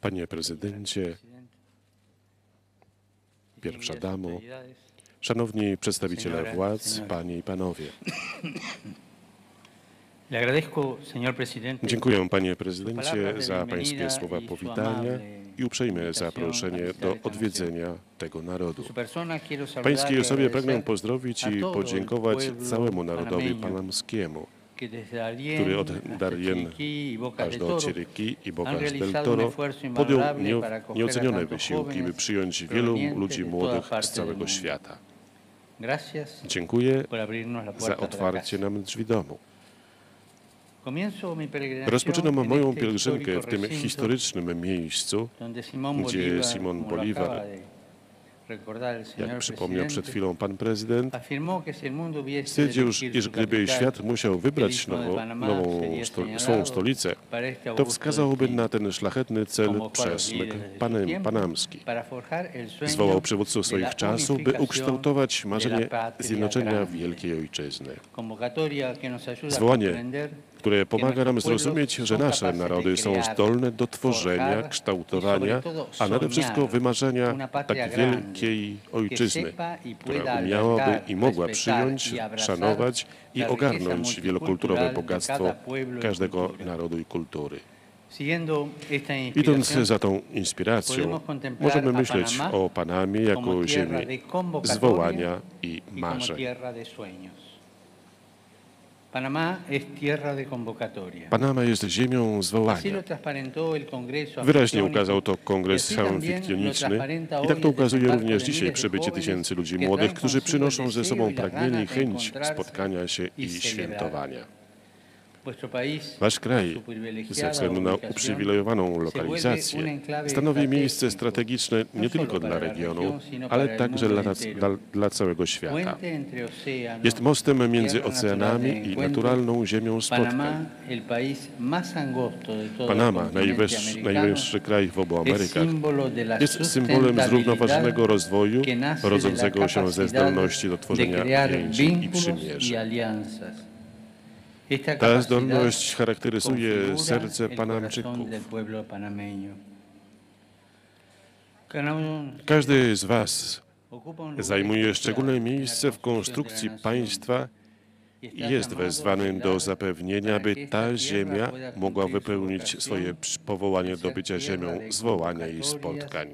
Panie prezydencie, presidente, pierwsza damo, szanowni przedstawiciele Señora, władz, panie i panowie. Dziękuję panie prezydencie de za pańskie słowa y su powitania i uprzejme zaproszenie do odwiedzenia tego narodu. Pańskiej y osobie pragnę pozdrowić i podziękować całemu narodowi panamskiemu, który od Darien y aż do Chiriquí i Bocas del Toro podjął nieocenione wysiłki, by przyjąć wielu ludzi młodych z całego świata. Dziękuję za otwarcie nam drzwi domu. Rozpoczynam moją pielgrzymkę w tym historycznym miejscu, gdzie Bolívar, Simón jak przypomniał przed chwilą pan prezydent, stwierdził, iż gdyby świat musiał wybrać nową, nową sto, swą stolicę, to wskazałby na ten szlachetny cel przesmyk panem, panamski. Zwołał przywódców swoich czasów, by ukształtować marzenie zjednoczenia wielkiej ojczyzny. Zwołanie, które pomaga nam zrozumieć, że nasze narody są zdolne do tworzenia, kształtowania, a nade wszystko wymarzenia tak wielkiej ojczyzny, która umiałaby i mogła przyjąć, szanować i ogarnąć wielokulturowe bogactwo każdego narodu i kultury. Idąc za tą inspiracją, możemy myśleć o Panamie jako ziemi zwołania i marzeń. Panama jest ziemią zwołania. Wyraźnie ukazał to y kongres transparenta i tak to ukazuje również dzisiaj przybycie tysięcy ludzi młodych, którzy przynoszą ze sobą y pragnienie i chęć spotkania się y i świętowania. Wasz kraj, ze względu na uprzywilejowaną lokalizację, stanowi miejsce estratégico, strategiczne nie no tylko dla regionu, ale także dla, dla, dla całego świata. Jest mostem między natural de oceanami i naturalną ziemią spotkań. Panama, najwyższy, najwyższy kraj w obu Amerykach, jest symbolem zrównoważonego rozwoju, rodzącego się ze zdolności do tworzenia więzi i y przymierzy. Ta zdolność charakteryzuje serce Panamczyków. Każdy z Was zajmuje szczególne miejsce w konstrukcji państwa i jest wezwany do zapewnienia, para by ta ziemia mogła wypełnić swoje powołanie do bycia ziemią zwołania i spotkań.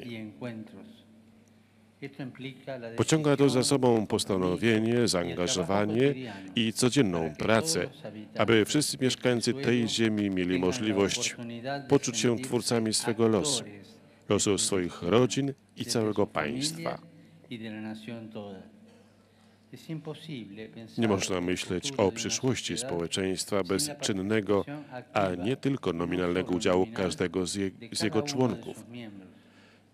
Pociąga to za sobą postanowienie, zaangażowanie i codzienną pracę, aby wszyscy mieszkańcy tej ziemi mieli możliwość poczuć się twórcami swego losu, losu swoich rodzin i całego państwa. Nie można myśleć o przyszłości społeczeństwa bez czynnego, a nie tylko nominalnego udziału każdego z, je, z jego członków.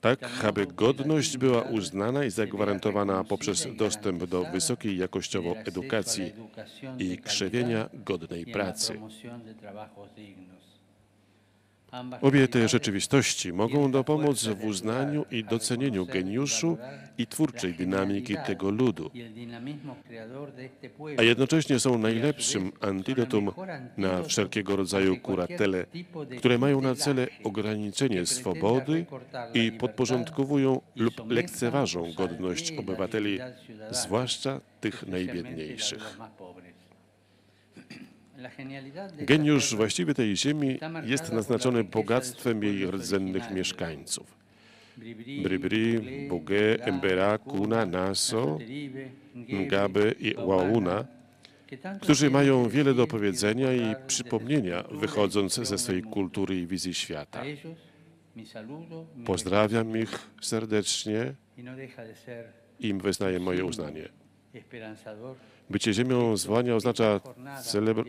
Tak, aby godność była uznana i zagwarantowana poprzez dostęp do wysokiej jakościowo edukacji i krzewienia godnej pracy. Obie te rzeczywistości mogą dopomóc w uznaniu i docenieniu geniuszu i twórczej dynamiki tego ludu, a jednocześnie są najlepszym antidotum na wszelkiego rodzaju kuratele, które mają na cele ograniczenie swobody i podporządkowują lub lekceważą godność obywateli, zwłaszcza tych najbiedniejszych. Geniusz właściwy tej ziemi jest naznaczony bogactwem jej rdzennych mieszkańców. Bribri, Bugé, Embera, Kuna, Naso, Ngabe i Wauna, którzy mają wiele do powiedzenia i przypomnienia, wychodząc ze swojej kultury i wizji świata. Pozdrawiam ich serdecznie i im wyznaję moje uznanie. Bycie ziemią zwołania oznacza celebr...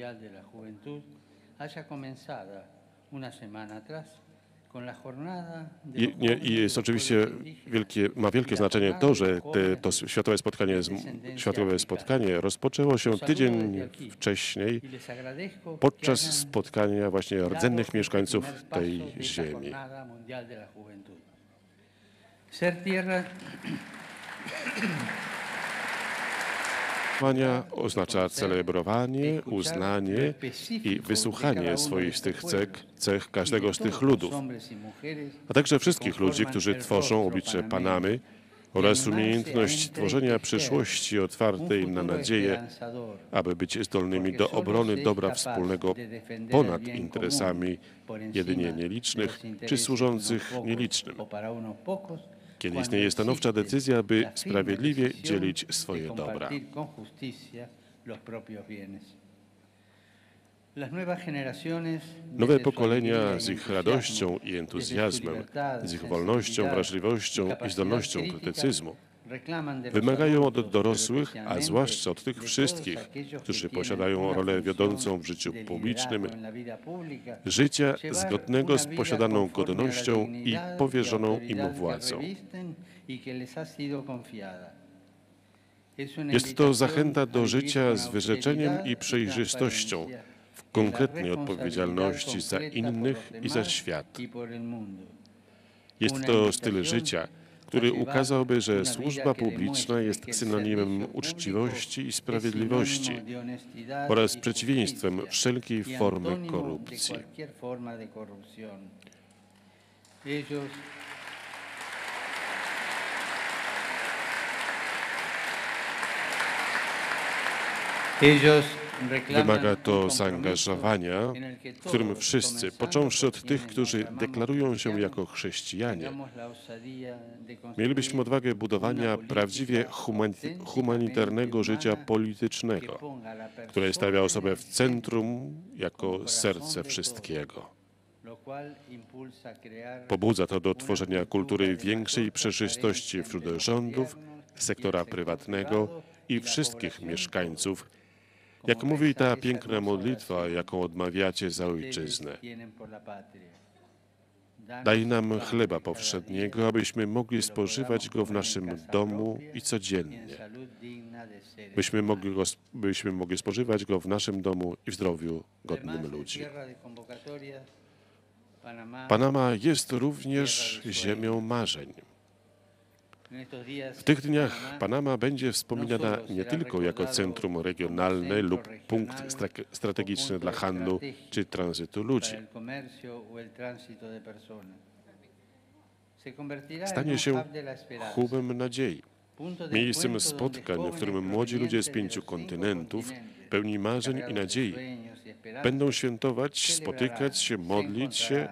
I, nie, I jest oczywiście wielkie, ma wielkie znaczenie to, że te, to światowe spotkanie, światowe spotkanie rozpoczęło się tydzień wcześniej podczas spotkania właśnie rdzennych mieszkańców tej ziemi. Ser tierra Wychwania oznacza celebrowanie, uznanie i wysłuchanie swoistych cech, cech każdego z tych ludów, a także wszystkich ludzi, którzy tworzą oblicze Panamy oraz umiejętność tworzenia przyszłości otwartej na nadzieję, aby być zdolnymi do obrony dobra wspólnego ponad interesami jedynie nielicznych czy służących nielicznym, kiedy istnieje stanowcza decyzja, by sprawiedliwie dzielić swoje dobra. Nowe pokolenia z ich radością i entuzjazmem, z ich wolnością, wrażliwością i zdolnością krytycyzmu wymagają od dorosłych, a zwłaszcza od tych wszystkich, którzy posiadają rolę wiodącą w życiu publicznym, życia zgodnego z posiadaną godnością i powierzoną im władzą. Jest to zachęta do życia z wyrzeczeniem i przejrzystością, w konkretnej odpowiedzialności za innych i za świat. Jest to styl życia, który ukazałby, że służba publiczna jest synonimem uczciwości i sprawiedliwości oraz przeciwieństwem wszelkiej formy korupcji. Wymaga to zaangażowania, w którym wszyscy, począwszy od tych, którzy deklarują się jako chrześcijanie, mielibyśmy odwagę budowania prawdziwie humanitarnego życia politycznego, które stawia osobę w centrum jako serce wszystkiego. Pobudza to do tworzenia kultury większej przejrzystości wśród rządów, sektora prywatnego i wszystkich mieszkańców, jak mówi ta piękna modlitwa, jaką odmawiacie za ojczyznę. Daj nam chleba powszedniego, abyśmy mogli spożywać go w naszym domu i codziennie. Byśmy mogli, go, byśmy mogli spożywać go w naszym domu i w zdrowiu godnym ludzi. Panama jest również ziemią marzeń. W tych dniach Panama będzie wspominana nie tylko jako centrum regionalne lub punkt strategiczny dla handlu czy tranzytu ludzi. Stanie się hubem nadziei, miejscem spotkań, w którym młodzi ludzie z pięciu kontynentów, pełni marzeń i nadziei, będą świętować, spotykać się, modlić się,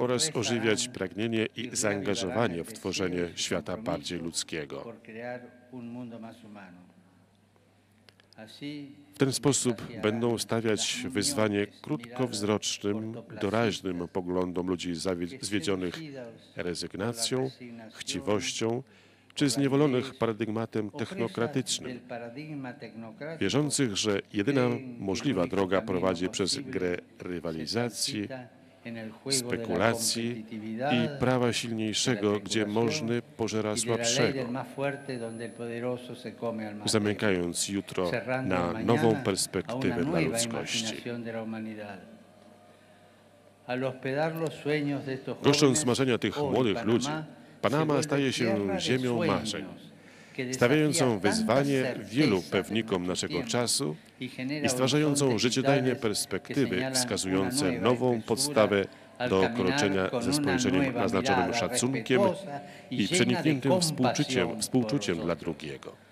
oraz ożywiać pragnienie i zaangażowanie w tworzenie świata bardziej ludzkiego. W ten sposób będą stawiać wyzwanie krótkowzrocznym, doraźnym poglądom ludzi zwiedzionych rezygnacją, chciwością czy zniewolonych paradygmatem technokratycznym, wierzących, że jedyna możliwa droga prowadzi przez grę rywalizacji, spekulacji i prawa silniejszego, gdzie możny pożera słabszego, zamykając jutro na nową perspektywę dla ludzkości. Goszcząc marzenia tych młodych ludzi, Panama staje się ziemią marzeń stawiającą wyzwanie wielu pewnikom naszego czasu i stwarzającą życiodajne perspektywy wskazujące nową podstawę do kroczenia ze spojrzeniem naznaczonym szacunkiem i przenikniętym współczuciem, współczuciem dla drugiego.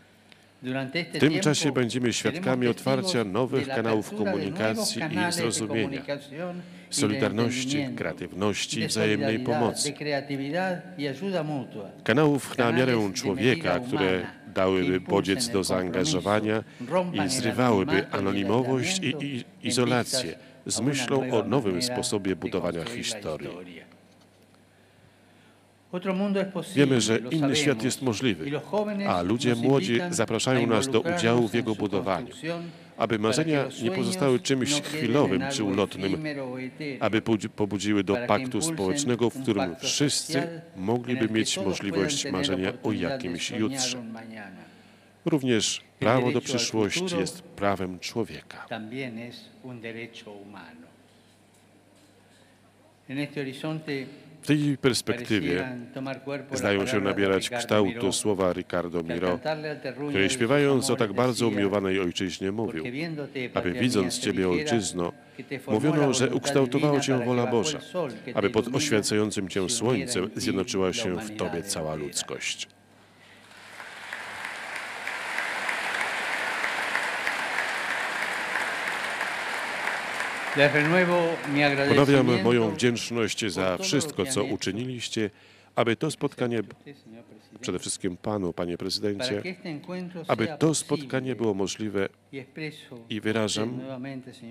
W tym czasie będziemy świadkami otwarcia nowych kanałów komunikacji i zrozumienia, solidarności, kreatywności i wzajemnej pomocy. Kanałów na miarę człowieka, które dałyby bodziec do zaangażowania i zrywałyby anonimowość i, i izolację z myślą o nowym sposobie budowania historii. Wiemy, że inny świat jest możliwy, a ludzie młodzi zapraszają nas do udziału w jego budowaniu, aby marzenia nie pozostały czymś chwilowym czy ulotnym, aby pobudziły do paktu społecznego, w którym wszyscy mogliby mieć możliwość marzenia o jakimś jutrze. Również prawo do przyszłości jest prawem człowieka. W tej perspektywie zdają się nabierać kształtu słowa Ricardo Miro, który śpiewając o tak bardzo umiłowanej ojczyźnie mówił, aby widząc Ciebie ojczyzno, mówiono, że ukształtowała Cię wola Boża, aby pod oświecającym Cię słońcem zjednoczyła się w Tobie cała ludzkość. Ponawiam moją wdzięczność za wszystko, co uczyniliście, aby to spotkanie, przede wszystkim Panu, Panie Prezydencie, aby to spotkanie było możliwe i wyrażam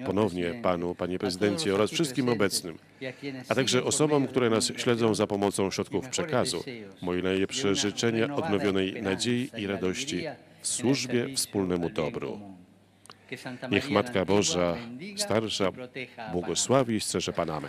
ponownie Panu, Panie Prezydencie oraz wszystkim obecnym, a także osobom, które nas śledzą za pomocą środków przekazu, moje najlepsze życzenia odnowionej nadziei i radości w służbie wspólnemu dobru. Niech Matka Boża, starsza, błogosławi i strzeże Panamę.